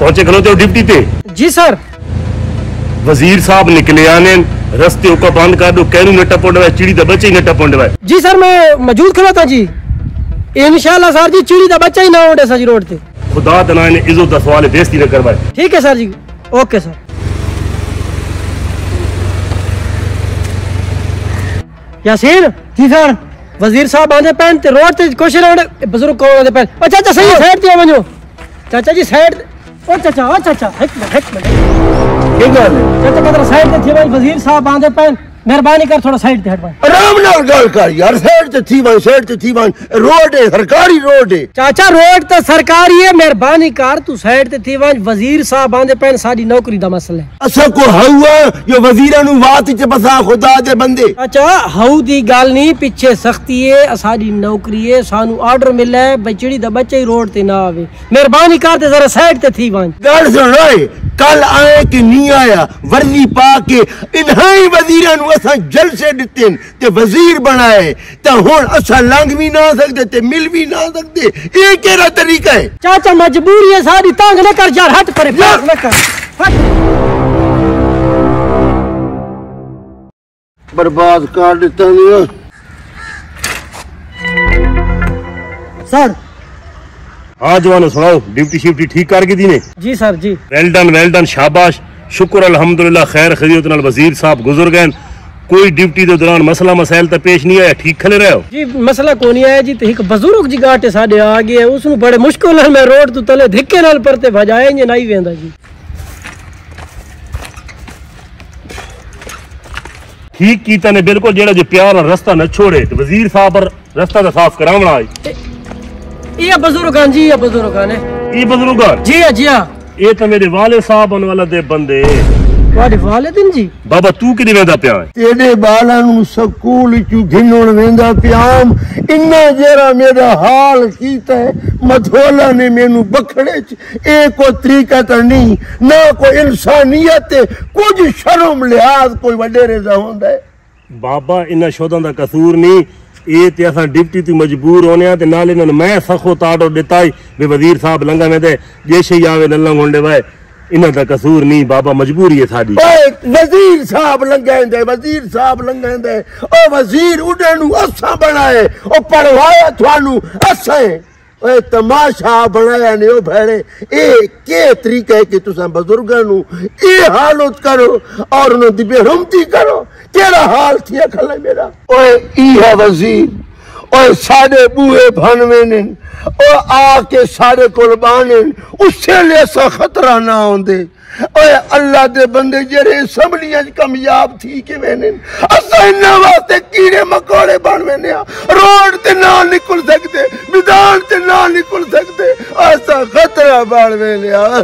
पहुँचे खलोते हो डिप्टी ते जी सर। वज़ीर साहब निकले आने रस्ते का बंद कर दो कहनू न टपोंडवा चिड़ी दा बच्चे ही न टपोंडवा जी सर मैं मौजूद खड़ा था जी। इंशाल्लाह सर जी चिड़ी का बच्चा ही ना उड़े सर जी रोड पे खुदा दना ने इज़्ज़त दा सवाल है, बेइज्जती न करवाए। ठीक है सर जी okay sir. Yaseen ji sir Wazir साहब आंदे पैन ते रोड ते कुछ रोड बुज़ुर्ग कौन आंदे पैन? चाचा सही साइड ते वञो। चाचा जी साइड ओ चाचा ओ चाचा एक मिनट एक मिनट। की गल? है चाचा कदर साइड ते थी भाई वज़ीर साहब आंदे पैन। मेहरबानी कर थोड़ा साइड ते हट वञ आराम नाल गल कर यार साइड ते थी वन साइड ते थी वन रोड है सरकारी रोड है। चाचा रोड तो सरकारी है मेहरबानी कर तू साइड ते थी वञ वज़ीर साहब आंदे पैन साडी नौकरी दा मसला है। असा को हवा जो वजीरा नु बात च बसा खुदा दे बंदे। अच्छा हाउ दी गल नहीं पीछे सख्ती है असाडी नौकरी है सानू ऑर्डर मिला है भाई चिड़ी दा बच्चा रोड ते ना आवे। मेहरबानी कर ते जरा साइड ते थी वञ गल सुन रहे कल आए कि नहीं आया? वर्दी पा के इन्हां ही वजीरा नु असा जलसे दिते ते वज़ीर बनाए। ते हुन असा लंघ भी ना सकदे ते मिल भी ना सकदे। ये केड़ा तरीका है? चाचा मजबूरी है सारी तंग न कर यार हट परे प्यार न कर। हट। बर्बाद कर दिता सर हाँ जवानो सुनाओ ड्यूटी शिफ्टी ठीक करके दी ने? जी सर जी। वेल डन वेल डन शाबाश। शुक्र अल्हम्दुलिल्लाह खैर खैरियत नाल वज़ीर साहब गुजर गए कोई ड्यूटी दे दौरान मसला मसाइल तो पेश नहीं आया ठीक खले रहे हो? जी मसला कोई नहीं आया जी ते एक बुज़ुर्ग जी गाटे साडे आ गए उस बड़े मुश्किल नाल मैं रोड तो तले धिक्के नाल परते भजाए इंज नहीं वेंदा जी। ठीक कीता ने बिल्कुल जेड़ा जो प्यार रास्ता न छोड़े ते वज़ीर साहब पर रास्ता दा साफ़ करावना है ये बुजुर्ग हैं जी ये बुजुर्ग हैं ने ये बुजुर्ग जी हाँ जी हाँ ये तो मेरे वाले साहब बन वाला दे बंदे ਤੁਹਾਡੇ ਵਾਲਿਦਨ ਜੀ बाबा तू कि वेंदा पिया है तेरे बालां नु स्कूल चू घिनण वेंदा पियाम इन्ना जरा मेरा हाल कीता है मधोला ने मेनू बखड़े च ए को तरीका तो नहीं ना कोई इंसानियत है, कुछ शर्म लिहाज कोई वडेरे दा होंदा है बाबा इन्ना शोधां दा कसूर नहीं ਇਹ ਤੇ ਅਸਾਂ ਡਿਪਟੀ ਤੇ ਮਜਬੂਰ ਹੋਨੇ ਆ ਤੇ ਨਾਲ ਇਹਨਾਂ ਨੂੰ ਮੈਂ ਸਖੋ ਤਾੜੋ ਦਿੱਤਾਈ ਵੀ ਵਜ਼ੀਰ ਸਾਹਿਬ ਲੰਗਾ ਮੈਂ ਤੇ ਜੇ ਸ਼ਈ ਆਵੇ ਲੱਲਾ ਗੁੰਡੇ ਵਾਏ ਇਹਨਾਂ ਦਾ ਕਸੂਰ ਨਹੀਂ ਬਾਬਾ ਮਜਬੂਰੀ ਹੈ ਸਾਡੀ ਓਏ ਵਜ਼ੀਰ ਸਾਹਿਬ ਲੰਗਾਂਦੇ ਵਜ਼ੀਰ ਸਾਹਿਬ ਲੰਗਾਂਦੇ ਓ ਵਜ਼ੀਰ ਉਡਣ ਨੂੰ ਅਸਾਂ ਬਣਾਏ ਓ ਪੜਵਾਇਆ ਤੁਹਾਨੂੰ ਅਸਾਂ ਓਏ ਤਮਾਸ਼ਾ ਬਣਾਇਆ ਨੇ ਉਹ ਭੈਣੇ ਇਹ ਕੀ ਤਰੀਕਾ ਹੈ ਕਿ ਤੁਸੀਂ ਬਜ਼ੁਰਗਾਂ ਨੂੰ ਇਹ ਹਾਲਤ ਕਰੋ ਔਰ ਉਹਨਾਂ ਦੀ ਬੇਰਹਮਤੀ ਕਰੋ केड़ा हाल थिया खले मेरा? ओए ई है वज़ीर। ओए साडे बूहे भनवे ने। ओ आके साडे कोल बाने। उससे ले सा खतरा ना आंदे। ओए अल्लाह दे बंदे जेरे सबलियाँ कामयाब थी के वेने असा इन्ना वास्ते कीड़े मकोड़े बन वेने रोड ते ना निकल सकते मैदान ते ना निकल सकते ऐसा खतरा बन वेने आ,